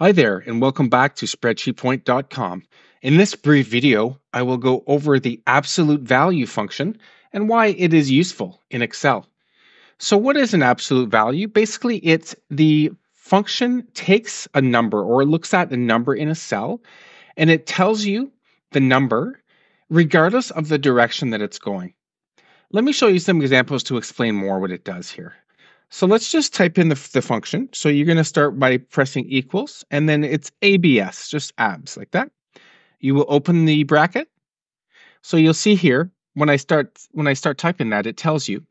Hi there, and welcome back to spreadsheetpoint.com. In this brief video, I will go over the absolute value function and why it is useful in Excel. So what is an absolute value? Basically, it's the function takes a number or looks at a number in a cell and it tells you the number regardless of the direction that it's going. Let me show you some examples to explain more what it does here. So let's just type in the, the function. So you're going to start by pressing equals, and then it's ABS, just abs like that. You will open the bracket. So you'll see here when I start when I start typing that, it tells you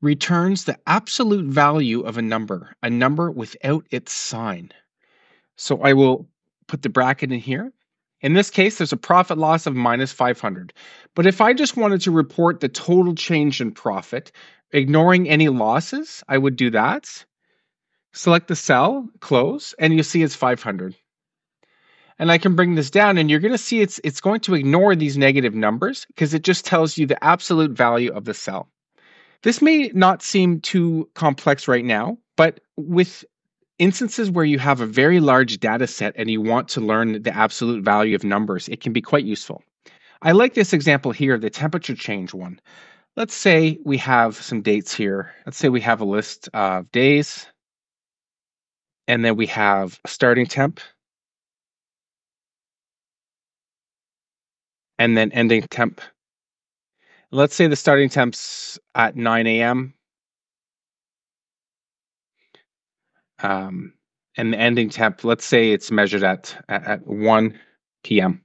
returns the absolute value of a number, a number without its sign. So I will put the bracket in here. In this case, there's a profit loss of minus 500. But if I just wanted to report the total change in profit, ignoring any losses, I would do that. Select the cell, close, and you see it's 500. And I can bring this down and you're going to see it's it's going to ignore these negative numbers because it just tells you the absolute value of the cell. This may not seem too complex right now, but with instances where you have a very large data set and you want to learn the absolute value of numbers, it can be quite useful. I like this example here, the temperature change one. Let's say we have some dates here. Let's say we have a list of days, and then we have a starting temp, and then ending temp. Let's say the starting temp's at 9 a.m. Um, and the ending temp, let's say it's measured at, at, at 1 p.m.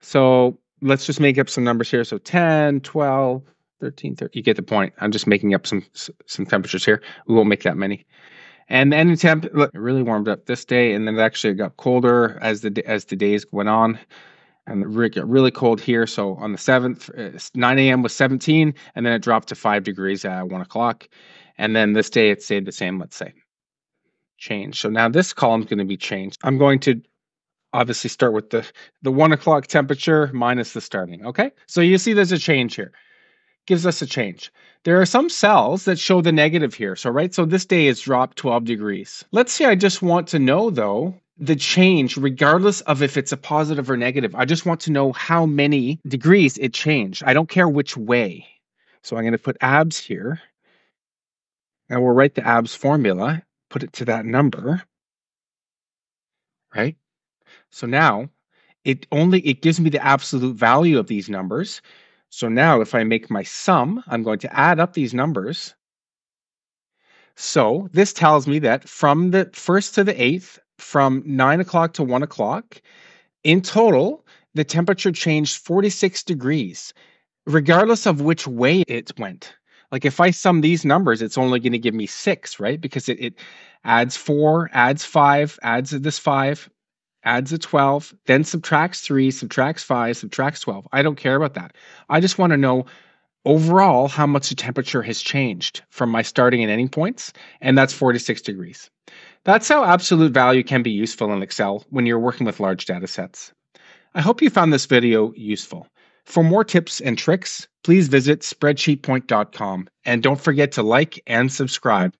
So let's just make up some numbers here. So 10, 12, 13, 13. You get the point. I'm just making up some some temperatures here. We won't make that many. And the ending temp look, it really warmed up this day, and then it actually got colder as the as the days went on. And it got really cold here. So on the 7th, uh, 9 a.m. was 17, and then it dropped to 5 degrees at 1 o'clock. And then this day it stayed the same, let's say. Change. So now this column is going to be changed. I'm going to obviously start with the, the one o'clock temperature minus the starting. Okay, so you see there's a change here. Gives us a change. There are some cells that show the negative here. So, right, so this day is dropped 12 degrees. Let's say I just want to know though the change, regardless of if it's a positive or negative. I just want to know how many degrees it changed. I don't care which way. So I'm going to put abs here. And we'll write the abs formula, put it to that number, right? So now it only it gives me the absolute value of these numbers. So now if I make my sum, I'm going to add up these numbers. So this tells me that from the first to the eighth, from nine o'clock to one o'clock, in total, the temperature changed 46 degrees, regardless of which way it went. Like if I sum these numbers, it's only going to give me six, right? Because it, it adds four, adds five, adds this five, adds a 12, then subtracts 3, subtracts 5, subtracts 12. I don't care about that. I just want to know overall how much the temperature has changed from my starting and ending points, and that's 46 degrees. That's how absolute value can be useful in Excel when you're working with large data sets. I hope you found this video useful. For more tips and tricks, please visit spreadsheetpoint.com and don't forget to like and subscribe.